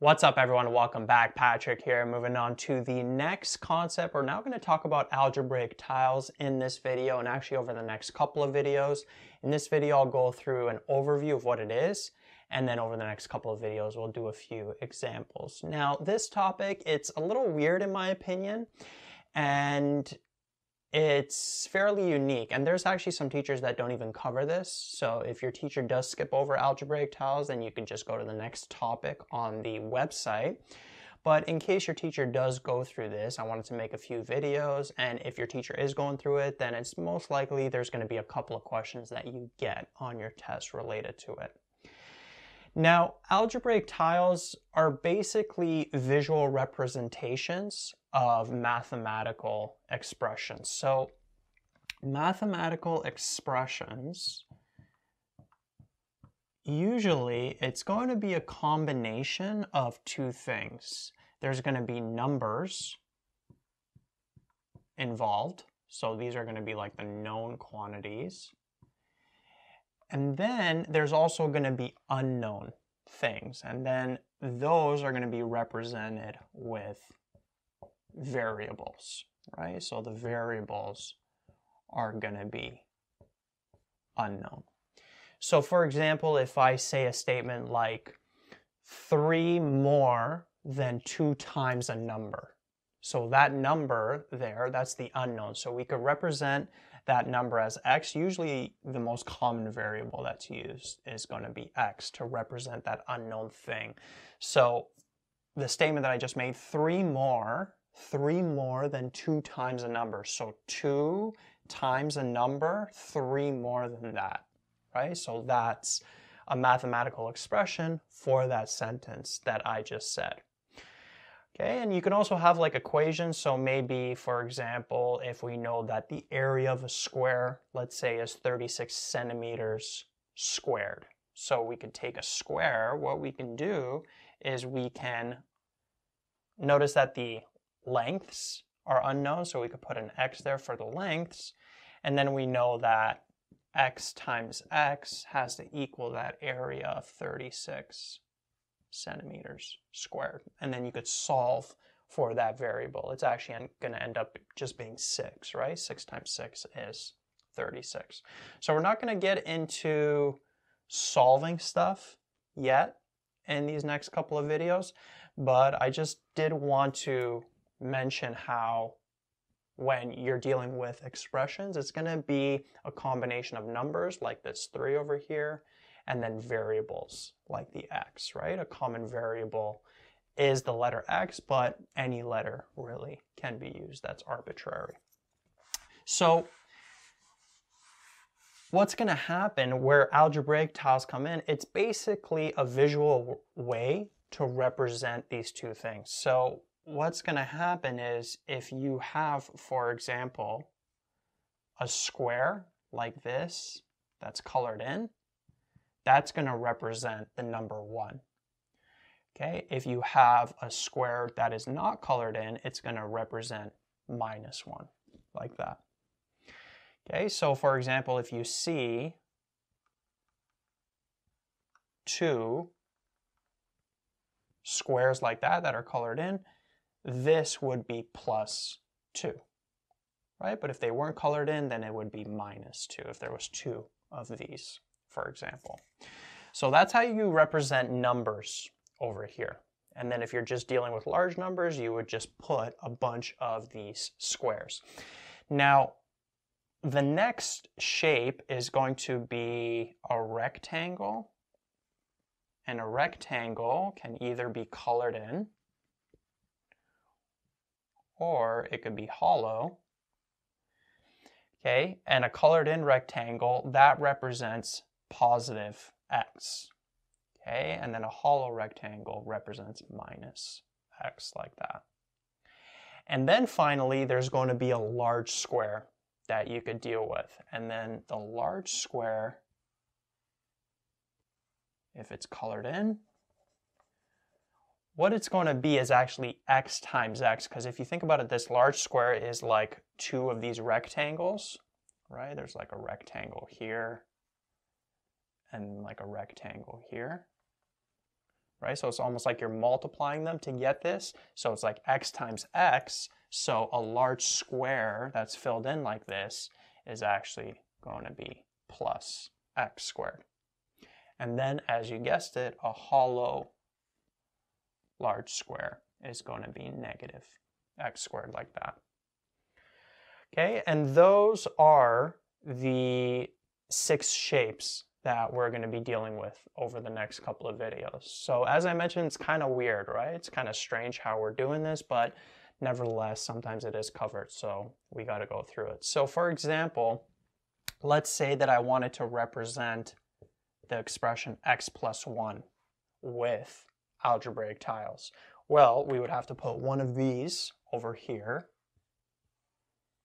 What's up everyone, welcome back. Patrick here. Moving on to the next concept. We're now going to talk about algebraic tiles in this video and actually over the next couple of videos. In this video, I'll go through an overview of what it is and then over the next couple of videos, we'll do a few examples. Now, this topic, it's a little weird in my opinion and it's fairly unique and there's actually some teachers that don't even cover this. So if your teacher does skip over algebraic tiles then you can just go to the next topic on the website. But in case your teacher does go through this i wanted to make a few videos and if your teacher is going through it then it's most likely there's going to be a couple of questions that you get on your test related to it. Now, algebraic tiles are basically visual representations of mathematical expressions. So, mathematical expressions, usually it's going to be a combination of two things. There's going to be numbers involved. So these are going to be like the known quantities. And then there's also going to be unknown things. And then those are going to be represented with variables, right? So the variables are going to be unknown. So for example, if I say a statement like three more than two times a number. So that number there, that's the unknown. So we could represent that number as x, usually the most common variable that's used is going to be x to represent that unknown thing. So the statement that I just made, three more, three more than two times a number. So two times a number, three more than that, right? So that's a mathematical expression for that sentence that I just said. Okay, and you can also have like equations. So maybe, for example, if we know that the area of a square, let's say is 36 centimeters squared. So we could take a square, what we can do is we can notice that the lengths are unknown, so we could put an x there for the lengths, and then we know that x times x has to equal that area of 36 centimeters squared. And then you could solve for that variable. It's actually going to end up just being 6, right? 6 times 6 is 36. So we're not going to get into solving stuff yet in these next couple of videos, but I just did want to mention how when you're dealing with expressions, it's going to be a combination of numbers like this 3 over here and then variables like the x, right? A common variable is the letter x, but any letter really can be used. That's arbitrary. So what's going to happen where algebraic tiles come in, it's basically a visual way to represent these two things. So what's going to happen is if you have, for example, a square like this that's colored in, that's going to represent the number 1. Okay, if you have a square that is not colored in, it's going to represent minus 1, like that. Okay, so for example, if you see 2 squares like that that are colored in, this would be plus 2, right? But if they weren't colored in, then it would be minus 2 if there was two of these for example. So that's how you represent numbers over here. And then if you're just dealing with large numbers, you would just put a bunch of these squares. Now, the next shape is going to be a rectangle. And a rectangle can either be colored in or it could be hollow. Okay, and a colored in rectangle, that represents positive x. Okay, and then a hollow rectangle represents minus x like that. And then finally, there's going to be a large square that you could deal with. And then the large square, if it's colored in, what it's going to be is actually x times x, because if you think about it, this large square is like two of these rectangles, right? There's like a rectangle here and like a rectangle here. right? So it's almost like you're multiplying them to get this. So it's like x times x. So a large square that's filled in like this is actually going to be plus x squared. And then, as you guessed it, a hollow large square is going to be negative x squared like that. Okay, and those are the six shapes that we're going to be dealing with over the next couple of videos. So as I mentioned, it's kind of weird, right? It's kind of strange how we're doing this, but nevertheless, sometimes it is covered, so we got to go through it. So for example, let's say that I wanted to represent the expression x plus 1 with algebraic tiles. Well, we would have to put one of these over here,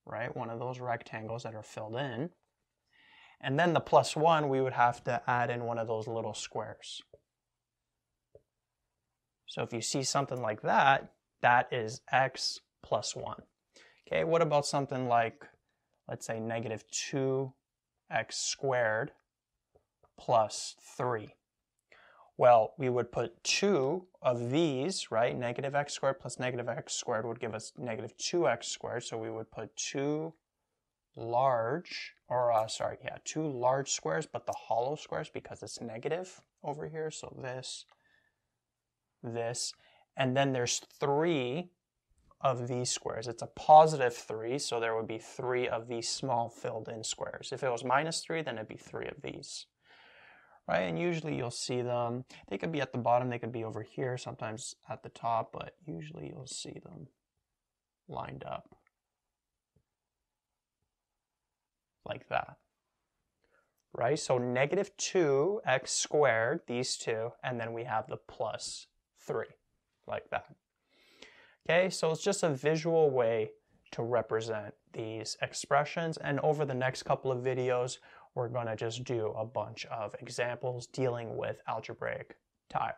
right? One of those rectangles that are filled in. And then the plus 1, we would have to add in one of those little squares. So if you see something like that, that is x plus 1. Okay, what about something like, let's say, negative 2x squared plus 3? Well, we would put 2 of these, right? Negative x squared plus negative x squared would give us negative 2x squared. So we would put 2 large, or uh, sorry, yeah, two large squares, but the hollow squares because it's negative over here. So this, this, and then there's three of these squares. It's a positive three, so there would be three of these small filled in squares. If it was minus three, then it'd be three of these. Right, and usually you'll see them, they could be at the bottom, they could be over here, sometimes at the top, but usually you'll see them lined up. like that. Right, so negative 2x squared, these two, and then we have the plus 3, like that. Okay, so it's just a visual way to represent these expressions, and over the next couple of videos, we're going to just do a bunch of examples dealing with algebraic tiles.